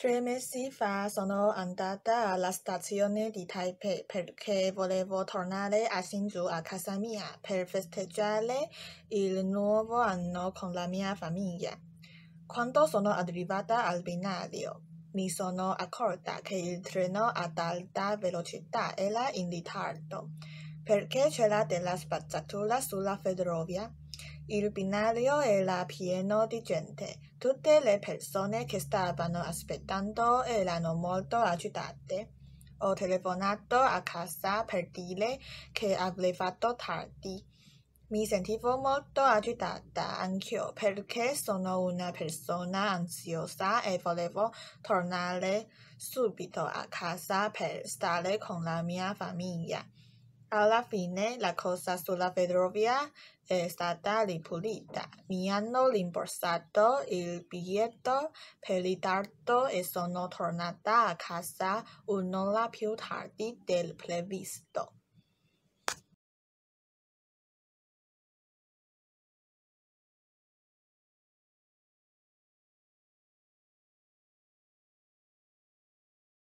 Tre mesi fa sono andata alla stazione di Taipei perché volevo tornare a Hsinchu a casa mia per festeggiare il nuovo anno con la mia famiglia. Quando sono arrivata al binario, mi sono accorta che il treno ad alta velocità era in ritardo perché c'era della spazzatura sulla ferrovia. Il binario era pieno di gente. Tutte le persone che stavano aspettando erano molto agitate. Ho telefonato a casa per dire che avrei fatto tardi. Mi sentivo molto agitata anch'io perché sono una persona ansiosa e volevo tornare subito a casa per stare con la mia famiglia. Alla fine la cosa sulla ferrovia è stata ripulita. Mi hanno rimborsato il biglietto per ritardo e sono tornata a casa un'ora più tardi del previsto.